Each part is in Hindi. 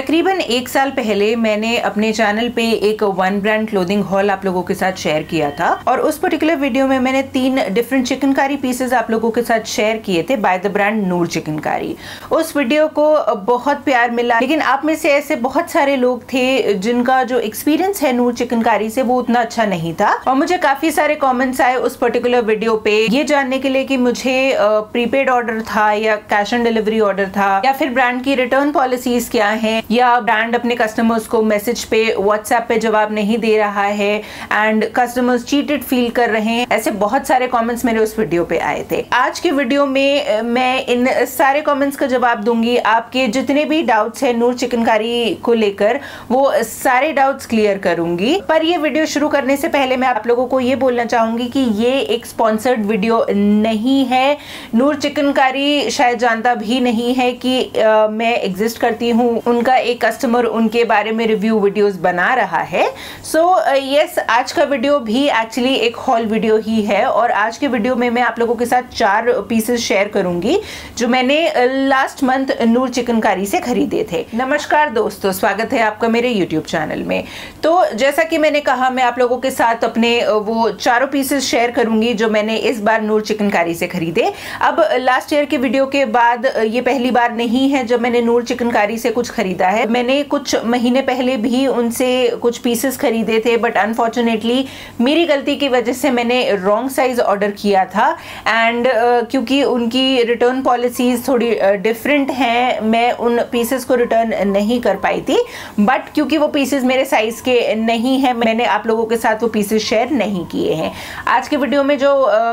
तकरीबन एक साल पहले मैंने अपने चैनल पे एक वन ब्रांड क्लोथिंग हॉल आप लोगों के साथ शेयर किया था और उस पर्टिकुलर वीडियो में मैंने तीन डिफरेंट चिकनकारी पीसेस आप लोगों के साथ शेयर किए थे by the brand Noor Chikankari उस वीडियो को बहुत प्यार मिला, लेकिन आप में से ऐसे बहुत सारे लोग थे जिनका जो एक्सपीरियंस है नूर चिकनकारी से वो उतना अच्छा नहीं था। और मुझे काफ़ी सारे कॉमेंट्स आए उस पर्टिकुलर वीडियो पे, ये जानने के लिए कि मुझे प्रीपेड ऑर्डर था या कैश ऑन डिलीवरी ऑर्डर था या फिर ब्रांड की रिटर्न पॉलिसीज़ क्या है। या ब्रांड अपने कस्टमर्स को मैसेज पे व्हाट्सएप पे जवाब नहीं दे रहा है एंड कस्टमर्स चीटेड फील कर रहे हैं ऐसे बहुत सारे कमेंट्स मेरे उस वीडियो पे आए थे। आज के वीडियो में मैं इन सारे कमेंट्स का जवाब दूँगी। आपके जितने भी डाउट्स हैं नूर चिकनकारी को लेकर वो सारे डाउट्स क्लियर करूँगी। पर ये वीडियो शुरू करने से पहले मैं आप लोगों को ये बोलना चाहूँगी कि ये एक स्पॉन्सर्ड वीडियो नहीं है। नूर चिकनकारी शायद जानता भी नहीं है कि आ, मैं एग्जिस्ट करती हूँ उनका एक कस्टमर उनके बारे में रिव्यू वीडियोस बना रहा है। So so, yes uh, yes, आज का वीडियो भी एक्चुअली एक हॉल वीडियो ही है और आज के वीडियो में मैं आप लोगों के साथ चार पीसेस शेयर करूँगी जो मैंने लास्ट मंथ नूर चिकनकारी से खरीदे थे। नमस्कार दोस्तों स्वागत है आपका मेरे यूट्यूब चैनल में। तो जैसा कि मैंने कहा मैं आप लोगों के साथ अपने वो चारों पीसेस शेयर करूँगी जो मैंने इस बार नूर चिकनकारी से खरीदे। अब लास्ट ईयर के वीडियो के बाद ये पहली बार नहीं है जब मैंने नूर चिकनकारी से कुछ खरीदा। है। मैंने कुछ महीने पहले भी उनसे कुछ पीसेस खरीदे थे बट अनफॉर्चुनेटली मेरी गलती की वजह से मैंने रॉन्ग साइज़ ऑर्डर किया था। एंड uh, क्योंकि उनकी रिटर्न पॉलिसीज़ थोड़ी डिफरेंट uh, हैं मैं उन पीसेस को रिटर्न नहीं कर पाई थी। बट क्योंकि वो पीसेस मेरे साइज़ के नहीं है मैंने आप लोगों के साथ वो पीसेस शेयर नहीं किए हैं। आज के वीडियो में जो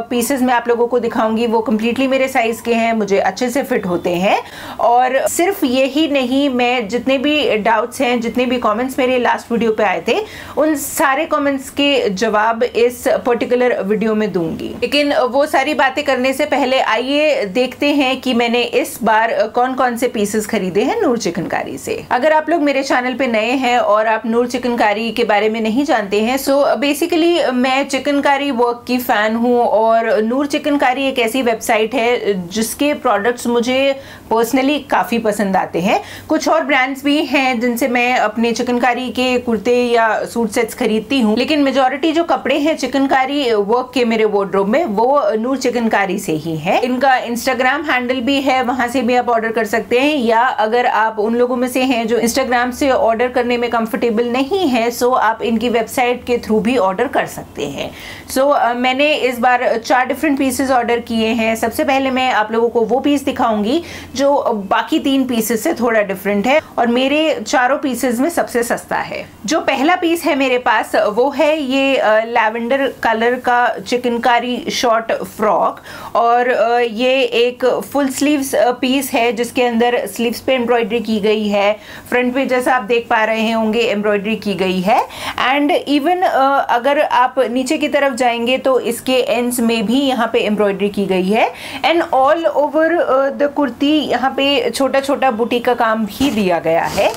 पीसेस मैं आप लोगों को दिखाऊँगी वो कम्प्लीटली मेरे साइज़ के हैं मुझे अच्छे से फिट होते हैं। और सिर्फ़ यही नहीं मैं जितने भी डाउट्स हैं, जितने भी कमेंट्स मेरे लास्ट वीडियो पे आए थे, उन सारे कमेंट्स के जवाब इस पर्टिकुलर वीडियो में दूँगी। लेकिन वो सारी बातें करने से पहले आइए देखते हैं कि मैंने इस बार कौन कौन से पीसेस खरीदे हैं नूर चिकनकारी से। अगर आप लोग मेरे चैनल पे नए हैं और आप नूर चिकनकारी के बारे में नहीं जानते हैं सो बेसिकली मैं चिकनकारी वर्क की फ़ैन हूँ और नूर चिकनकारी एक ऐसी वेबसाइट है जिसके प्रोडक्ट्स मुझे पर्सनली काफ़ी पसंद आते हैं। कुछ और ब्रांड्स भी हैं जिनसे मैं अपने चिकनकारी के कुर्ते या सूट सेट्स खरीदती हूँ। लेकिन मेजोरिटी जो कपड़े हैं चिकनकारी वर्क के मेरे वार्ड्रोब में, वो नूर चिकनकारी से ही है। इनका इंस्टाग्राम हैंडल भी है, वहाँ से भी आप ऑर्डर कर सकते हैं। या अगर आप उन लोगों में से हैं जो इंस्टाग्राम से ऑर्डर करने में कंफर्टेबल नहीं है सो आप इनकी वेबसाइट के थ्रू भी ऑर्डर कर सकते हैं। सो मैंने इस बार चार डिफरेंट पीसेस ऑर्डर किए हैं। सबसे पहले मैं आप लोगों को वो पीस दिखाऊँगी, जो बाकी तीन पीसेस से थोड़ा डिफरेंट है। और मेरे चारों पीसेस में सबसे सस्ता है। जो पहला पीस है मेरे पास, वो है ये लैवेंडर कलर का चिकनकारी शॉर्ट फ्रॉक और ये एक फुल स्लीव्स पीस है जिसके अंदर स्लीव्स पे एम्ब्रॉयडरी की गई है। फ्रंट पे जैसा आप देख पा रहे होंगे एम्ब्रॉयडरी की गई है। एंड इवन अगर आप नीचे की तरफ़ जाएँगे तो इसके एंड्स में भी यहाँ पे एम्ब्रॉयडरी की गई है। And all over the kurti यहाँ पे छोटा छोटा बुटी का काम भी दिया गया है।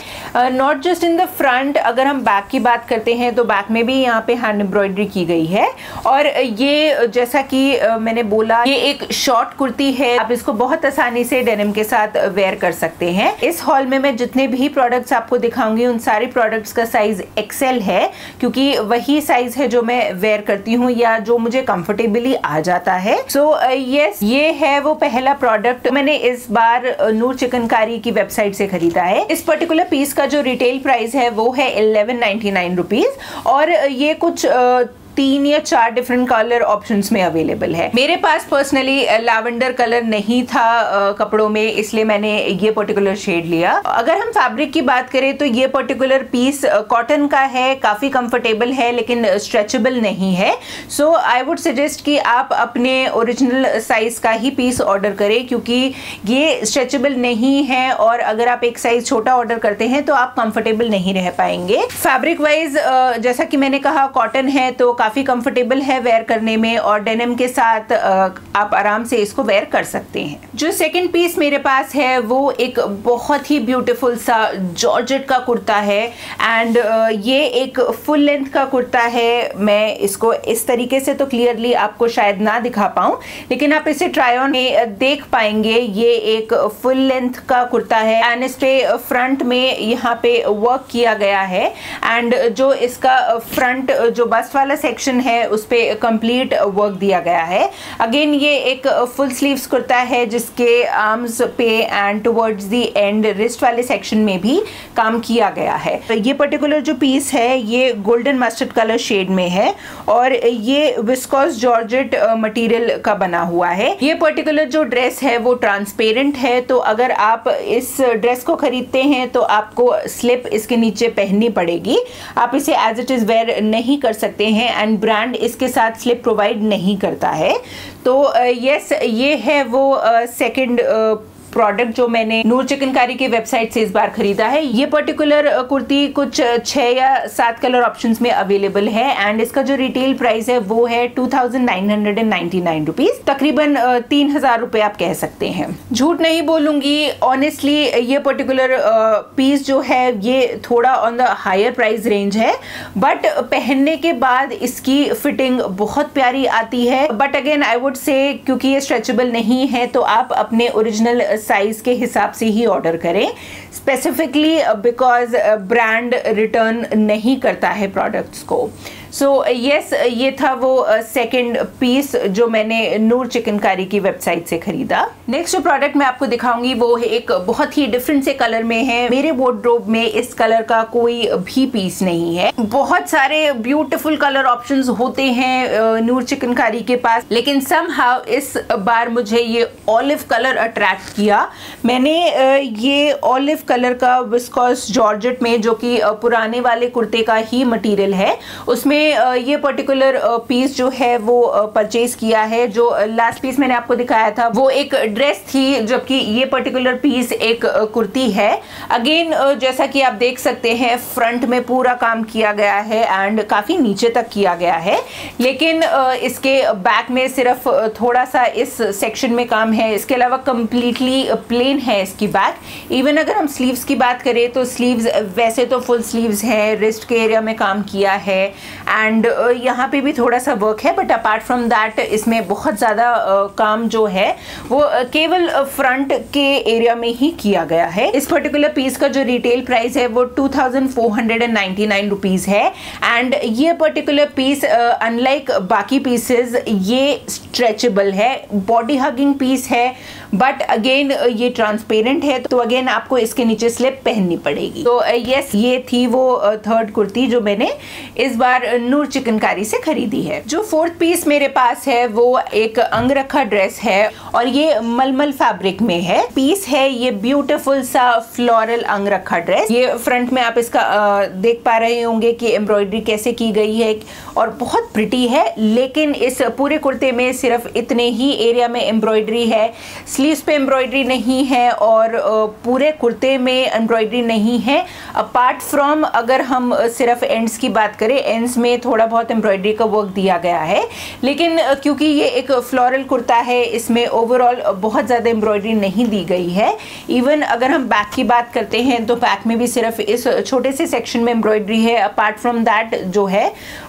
Not just in the front अगर हम बैक की बात करते हैं तो बैक में भी यहाँ पे हैंड एम्ब्रॉयडरी की गई है। और ये जैसा कि मैंने बोला ये एक शॉर्ट कुर्ती है। आप इसको बहुत आसानी से डेनिम के साथ वेयर कर सकते हैं। इस हॉल में मैं जितने भी प्रोडक्ट्स आपको दिखाऊँगी उन सारे प्रोडक्ट्स का साइज़ एक्सेल है क्योंकि वही साइज़ है जो मैं वेयर करती हूँ या जो मुझे कंफर्टेबली आ जाता है। सो so, यस uh, ये है वो पहला प्रोडक्ट मैंने इस बार नूर चिकनकारी की वेबसाइट से खरीदा है। इस पर्टिकुलर पीस का जो रिटेल प्राइस है वो है इलेवन नाइन्टी और ये कुछ तीन या चार डिफरेंट कलर ऑप्शंस में अवेलेबल है। मेरे पास पर्सनली लैवेंडर कलर नहीं था कपड़ों में, इसलिए मैंने ये पर्टिकुलर शेड लिया। अगर हम फैब्रिक की बात करें तो ये पर्टिकुलर पीस कॉटन का है, काफ़ी कंफर्टेबल है, लेकिन स्ट्रेचेबल नहीं है। सो आई वुड सजेस्ट कि आप अपने ओरिजिनल साइज़ का ही पीस ऑर्डर करें, क्योंकि ये स्ट्रेचेबल नहीं है, और अगर आप एक साइज़ छोटा ऑर्डर करते हैं तो आप कंफर्टेबल नहीं रह पाएँगे। फैब्रिक वाइज जैसा कि मैंने कहा कॉटन है तो काफ़ी कंफर्टेबल है वेयर करने में और डेनिम के साथ आप आराम से इसको वेयर कर सकते हैं। जो सेकंड पीस मेरे पास है, वो एक बहुत ही ब्यूटीफुल सा जॉर्जेट का कुर्ता है एंड ये एक फुल लेंथ का कुर्ता है। मैं इसको इस तरीके से तो क्लियरली आपको शायद ना दिखा पाऊँ, लेकिन आप इसे ट्राई ऑन में देख पाएँगे। ये एक फुल लेंथ का कुर्ता है एंड इस पे फ्रंट में यहाँ पे वर्क किया गया है। एंड जो इसका फ्रंट जो बस्ट वाला सेक्शन है, उस पर कंप्लीट वर्क दिया गया है। अगेन ये एक फुल स्लीव्स कुर्ता है, जिसके आर्म्स पे and towards the end wrist वाले सेक्शन में भी काम किया गया है। तो ये पर्टिकुलर जो पीस है, ये गोल्डन मस्टर्ड कलर शेड में है और ये विस्कॉस जॉर्जेट मटेरियल का बना हुआ है। ये पर्टिकुलर जो ड्रेस है, वो ट्रांसपेरेंट है तो अगर आप इस ड्रेस को खरीदते हैं तो आपको स्लिप इसके नीचे पहननी पड़ेगी। आप इसे एज इट इज़ वेयर नहीं कर सकते हैं एंड ब्रांड इसके साथ स्लिप प्रोवाइड नहीं करता है। तो यस ये है वो सेकंड प्रोडक्ट जो मैंने नूर चिकनकारी की वेबसाइट से इस बार खरीदा है, ये पर्टिकुलर कुर्ती कुछ छह या सात कलर ऑप्शंस में अवेलेबल है एंड इसका जो रिटेल प्राइस है वो है two thousand nine hundred and ninety nine तकरीबन तीन हज़ार रुपए आप कह सकते हैं। झूठ नहीं बोलूँगी ऑनेस्टली ये पर्टिकुलर पीस जो है, ये थोड़ा on the higher price range है बट पहनने के बाद इसकी फिटिंग बहुत प्यारी आती है। बट अगेन आई वुड से क्योंकि ये स्ट्रेचेबल नहीं है तो आप अपने ओरिजिनल साइज़ के हिसाब से ही ऑर्डर करें। स्पेसिफिकली बिकॉज़ ब्रांड रिटर्न नहीं करता है प्रोडक्ट्स को। सो so, यस yes, ये था वो सेकंड uh, पीस जो मैंने नूर चिकनकारी की वेबसाइट से खरीदा। नेक्स्ट जो प्रोडक्ट मैं आपको दिखाऊँगी वो एक बहुत ही डिफरेंट से कलर में है। मेरे वोड्रोब में इस कलर का कोई भी पीस नहीं है। बहुत सारे ब्यूटीफुल कलर ऑप्शंस होते हैं नूर चिकनकारी के पास। लेकिन सम इस बार मुझे ये ऑलिव कलर अट्रैक्ट किया। मैंने ये ऑलिव कलर का विस्कॉस जॉर्जेट में जो कि पुराने वाले कुर्ते का ही मटेरियल है उसमें ये पर्टिकुलर पीस जो है वो परचेज किया है, जो लास्ट पीस मैंने आपको दिखाया था, वो एक ड्रेस थी, जबकि ये पर्टिकुलर पीस एक कुर्ती है। अगेन जैसा कि आप देख सकते हैं फ्रंट में पूरा काम किया गया है एंड काफ़ी नीचे तक किया गया है। लेकिन इसके बैक में सिर्फ़ थोड़ा सा इस सेक्शन में काम है। इसके अलावा कंप्लीटली प्लेन है इसकी बैक इवन अगर हम स्लीव्स की बात करें तो स्लीव्स वैसे तो फुल स्लीव्स है रिस्ट के एरिया में काम किया है। एंड uh, यहाँ पे भी थोड़ा सा वर्क है बट अपार्ट फ्रॉम दैट इसमें बहुत ज़्यादा uh, काम जो है वो uh, केवल फ्रंट के एरिया में ही किया गया है। इस पर्टिकुलर पीस का जो रिटेल प्राइस है वो two thousand four hundred and ninety nine rupees है। एंड ये पर्टिकुलर पीस अनलाइक बाकी पीसेज ये स्ट्रेचेबल है बॉडी हगिंग पीस है। बट अगेन ये ट्रांसपेरेंट है तो अगेन आपको इसके नीचे स्लिप पहननी पड़ेगी। तो यस ये थी वो थर्ड कुर्ती जो मैंने इस बार नूर चिकनकारी से खरीदी है। जो फोर्थ पीस मेरे पास है, वो एक अंगरखा ड्रेस है और ये मलमल फैब्रिक में है। पीस है ये ब्यूटीफुल सा फ्लोरल अंगरखा ड्रेस। ये फ्रंट में आप इसका देख पा रहे होंगे कि एम्ब्रॉयडरी कैसे की गई है और बहुत प्रिटी है, लेकिन इस पूरे कुर्ते में सिर्फ़ इतने ही एरिया में एम्ब्रॉयडरी है। स्लीव्स पे एम्ब्रॉयडरी नहीं है और पूरे कुर्ते में एम्ब्रॉयडरी नहीं है। अपार्ट फ्रॉम अगर हम सिर्फ़ एंड्स की बात करें एंड्स में थोड़ा बहुत एम्ब्रॉयडरी का वर्क दिया गया है। लेकिन क्योंकि ये एक फ्लोरल कुर्ता है, इसमें ओवरऑल बहुत ज़्यादा एम्ब्रॉयडरी नहीं दी गई है। इवन अगर हम बैक की बात करते हैं तो बैक में भी सिर्फ़ इस छोटे से सेक्शन में एम्ब्रॉयडरी है। अपार्ट फ्रॉम दैट जो है,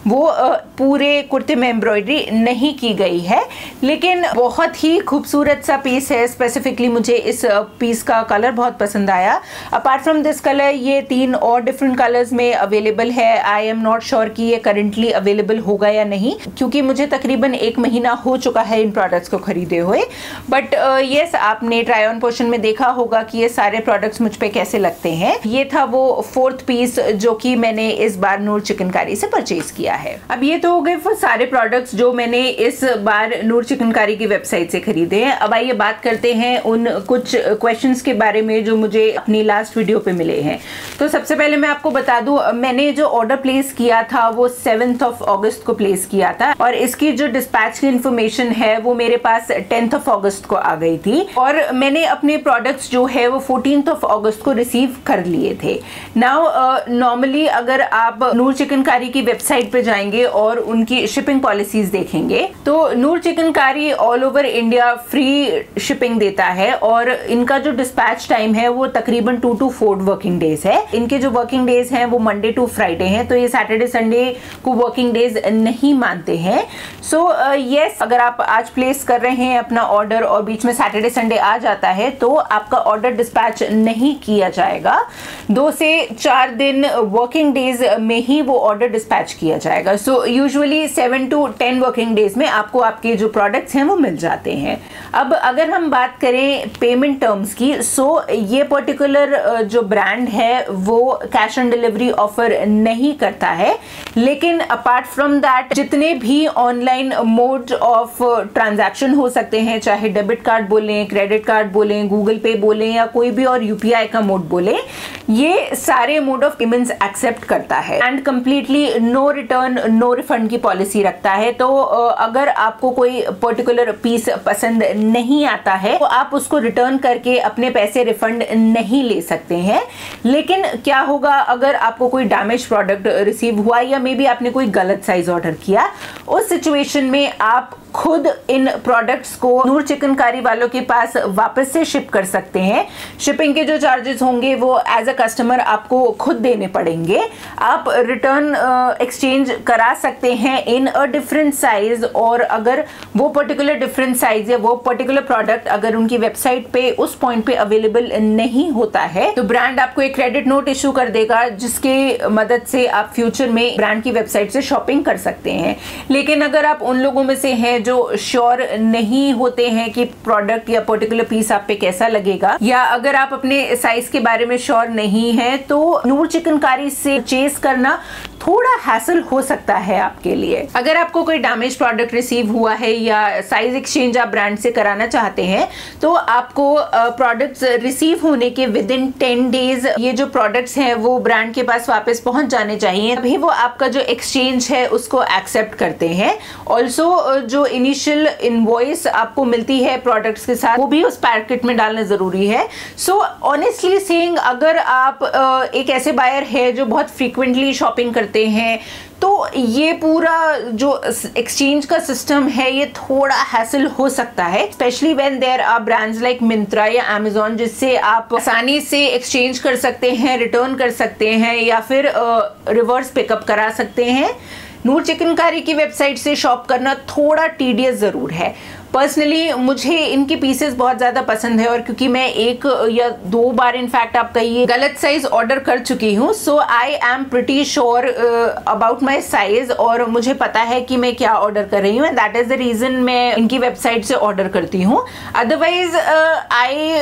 वो पूरे कुर्ते में एम्ब्रॉयडरी नहीं की गई है। लेकिन बहुत ही खूबसूरत सा पीस है। स्पेसिफिकली मुझे इस पीस का कलर बहुत पसंद आया। अपार्ट फ्रॉम दिस कलर ये तीन और डिफरेंट कलर्स में अवेलेबल है। आई एम नॉट श्योर कि ये करंटली अवेलेबल होगा या नहीं क्योंकि मुझे तकरीबन एक महीना हो चुका है इन प्रोडक्ट्स को खरीदे हुए। बट येस uh, आपने ट्राई ऑन पोर्शन में देखा होगा कि ये सारे प्रोडक्ट्स मुझ पे कैसे लगते हैं। ये था वो फोर्थ पीस जो कि मैंने इस बार नूर चिकनकारी से परचेज किया है। अब ये तो हो गए वो सारे प्रोडक्ट्स जो मैंने इस बार नूर चिकनकारी की वेबसाइट से खरीदे हैं। अब आइए बात करते हैं उन कुछ क्वेश्चन के बारे में जो मुझे अपनी लास्ट वीडियो पे मिले हैं। तो सबसे पहले मैं आपको बता दू मैंने जो ऑर्डर प्लेस किया था वो सेवेंथ ऑफ़ अगस्त को प्लेस किया था और इसकी जो डिस्पैच की इन्फॉर्मेशन है वो मेरे पास टेंथ ऑफ़ अगस्त को आ गई थी और मैंने अपने प्रोडक्ट्स जो है वो फोर्टीन ऑफ़ अगस्त को रिसीव कर लिए थे। नाउ नॉर्मली uh, अगर आप नूर चिकनकारी की वेबसाइट पर जाएँगे और उनकी शिपिंग पॉलिसीज़ देखेंगे तो Noor Chikankari all over India free shipping देता है और इनका जो डिस्पैच टाइम है वो तकरीबन two to four working days है। इनके जो वर्किंग डेज़ हैं वो मंडे टू फ्राइडे हैं तो ये सैटरडे संडे को वर्किंग डेज़ नहीं मानते हैं। So so, yes uh, yes, अगर आप आज प्लेस कर रहे हैं अपना ऑर्डर और बीच में सैटरडे संडे आ जाता है तो आपका ऑर्डर डिस्पैच नहीं किया जाएगा। दो से चार दिन वर्किंग डेज़ में ही वो ऑर्डर डिस्पैच किया जाएगा। So usually seven to ten working days में आपको आपके जो प्रोडक्ट्स हैं वो मिल जाते हैं। अब अगर हम बात करें पेमेंट टर्म्स की सो so, ये पर्टिकुलर जो ब्रांड है वो कैश ऑन डिलीवरी ऑफ़र नहीं करता है। लेकिन अपार्ट फ्रॉम दैट जितने भी ऑनलाइन मोड ऑफ़ ट्रांजैक्शन हो सकते हैं, चाहे डेबिट कार्ड बोलें क्रेडिट कार्ड बोलें गूगल पे बोलें या कोई भी और यूपीआई का मोड बोले, ये सारे मोड ऑफ़ पेमेंट्स एक्सेप्ट करता है। And completely no return no refund की पॉलिसी रखता है। तो अगर आपको कोई पर्टिकुलर पीस पसंद नहीं आता है तो आप उसको रिटर्न करके अपने पैसे रिफंड नहीं ले सकते हैं। लेकिन क्या होगा अगर आपको कोई डैमेज प्रोडक्ट रिसीव हुआ या मे बी आपने कोई गलत साइज़ ऑर्डर किया, उस सिचुएशन में आप खुद इन प्रोडक्ट्स को नूर चिकनकारी वालों के पास वापस से शिप कर सकते हैं। शिपिंग के जो चार्जेस होंगे वो एज अ कस्टमर आपको खुद देने पड़ेंगे। आप रिटर्न एक्सचेंज करा सकते हैं इन अ डिफरेंट साइज़ और अगर वो पर्टिकुलर डिफरेंट साइज़ या वो पर्टिकुलर प्रोडक्ट अगर उनकी वेबसाइट पे उस पॉइंट पे अवेलेबल नहीं होता है तो ब्रांड आपको एक क्रेडिट नोट इशू कर देगा, जिसके मदद से आप फ्यूचर में ब्रांड की वेबसाइट से शॉपिंग कर सकते हैं। लेकिन अगर आप उन लोगों में से हैं जो श्योर नहीं होते हैं कि प्रोडक्ट या पर्टिकुलर पीस आप पे कैसा लगेगा, या अगर आप अपने साइज़ के बारे में श्योर नहीं है तो नूर चिकनकारी से चेस करना थोड़ा हैसल हो सकता है आपके लिए। अगर आपको कोई डैमेज प्रोडक्ट रिसीव हुआ है या साइज़ एक्सचेंज आप ब्रांड से कराना चाहते हैं तो आपको प्रोडक्ट्स रिसीव होने के विद इन टेन डेज़ ये जो प्रोडक्ट्स हैं, वो ब्रांड के पास वापस पहुँच जाने चाहिए। अभी वो आपका जो एक्सचेंज है, उसको एक्सेप्ट करते हैं। ऑल्सो जो इनिशियल इनवॉइस आपको मिलती है प्रोडक्ट्स के साथ, वो भी उस पैकेट में डालना ज़रूरी है। सो ऑनेस्टली सेइंग अगर आप एक ऐसे बायर है जो बहुत फ्रीक्वेंटली शॉपिंग करते करते हैं। तो ये पूरा जो एक्सचेंज का सिस्टम है, ये थोड़ा हैसल हो सकता है specially when there are brands like Myntra या अमेजोन जिससे आप आसानी से एक्सचेंज कर सकते हैं रिटर्न कर सकते हैं, या फिर रिवर्स पिकअप करा सकते हैं। नूर चिकनकारी की वेबसाइट से शॉप करना थोड़ा टीडियस ज़रूर है। पर्सनली मुझे इनके पीसेस बहुत ज़्यादा पसंद है और क्योंकि मैं एक या दो बार इनफैक्ट आप कहिए गलत साइज़ ऑर्डर कर चुकी हूँ। So I am pretty sure about my size और मुझे पता है कि मैं क्या ऑर्डर कर रही हूँ दैट इज़ द रीज़न मैं इनकी वेबसाइट से ऑर्डर करती हूँ। Otherwise I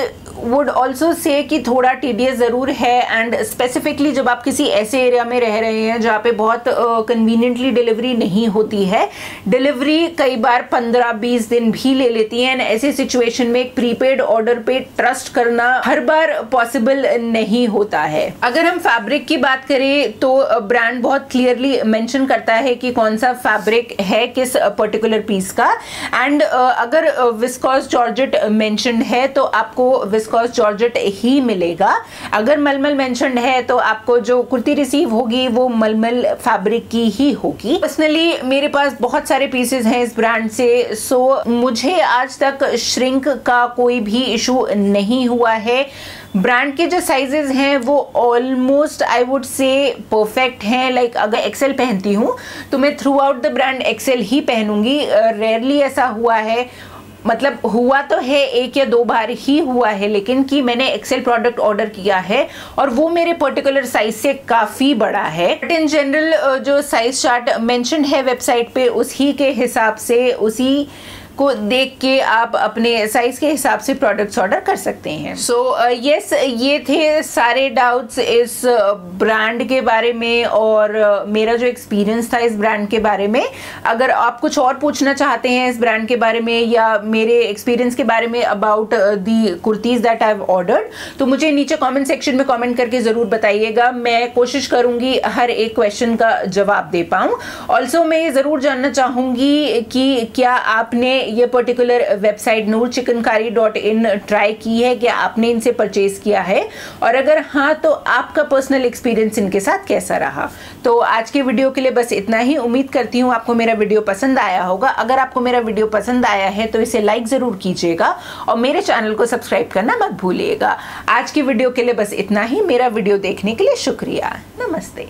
would also say कि थोड़ा टीडियस ज़रूर है एंड स्पेसिफिकली जब आप किसी ऐसे एरिया में रह रहे हैं जहाँ पे बहुत कन्वीनियंटली uh, डिलीवरी नहीं होती है डिलीवरी कई बार पंद्रह बीस दिन भी ले लेती हैं ऐसे सिचुएशन में एक प्रीपेड ऑर्डर पे ट्रस्ट करना हर बार पॉसिबल नहीं होता है। अगर हम फैब्रिक की बात करें तो ब्रांड बहुत क्लियरली मेंशन करता है कि कौन सा फैब्रिक है किस पर्टिकुलर पीस का। एंड uh, अगर विस्कॉस जॉर्जेट मेंशन है तो आपको विस्कॉस जॉर्जेट ही मिलेगा। अगर मलमल मेंशन है तो आपको जो कुर्ती रिसीव होगी वो मलमल फैब्रिक की ही होगी। पर्सनली मेरे पास बहुत सारे पीसेस हैं इस ब्रांड से। सो मुझे आज तक श्रिंक का कोई भी इशू नहीं हुआ है। ब्रांड के जो साइजेस हैं वो almost I would say perfect हैं। लाइक अगर एक्सेल पहनती हूँ तो मैं throughout the brand XL ही पहनूँगी। रेयरली uh, ऐसा हुआ है। मतलब हुआ तो है, एक या दो बार ही हुआ है, लेकिन कि मैंने एक्सेल प्रोडक्ट ऑर्डर किया है और वो मेरे पर्टिकुलर साइज़ से काफ़ी बड़ा है। बट इन जनरल जो साइज़ चार्ट मेंशन है वेबसाइट पे, उसी के हिसाब से, उसी को देख के आप अपने साइज़ के हिसाब से प्रोडक्ट्स ऑर्डर कर सकते हैं। So so, yes uh, yes, ये थे सारे डाउट्स इस ब्रांड के बारे में और मेरा जो एक्सपीरियंस था इस ब्रांड के बारे में। अगर आप कुछ और पूछना चाहते हैं इस ब्रांड के बारे में या मेरे एक्सपीरियंस के बारे में about the kurtis that I ordered तो मुझे नीचे कमेंट सेक्शन में कमेंट करके ज़रूर बताइएगा। मैं कोशिश करूँगी हर एक क्वेश्चन का जवाब दे पाऊँ। ऑल्सो मैं ये ज़रूर जानना चाहूँगी कि क्या आपने ये particular website Noor Chikankari dot in try की है कि आपने इनसे परचेज किया है। और अगर हाँ तो आपका पर्सनल एक्सपीरियंस इनके साथ कैसा रहा? तो आज के वीडियो के लिए बस इतना ही। उम्मीद करती हूँ आपको मेरा वीडियो पसंद आया होगा। अगर आपको मेरा वीडियो पसंद आया है तो इसे लाइक ज़रूर कीजिएगा और मेरे चैनल को सब्सक्राइब करना मत भूलिएगा। आज की वीडियो के लिए बस इतना ही। मेरा वीडियो देखने के लिए शुक्रिया। नमस्ते।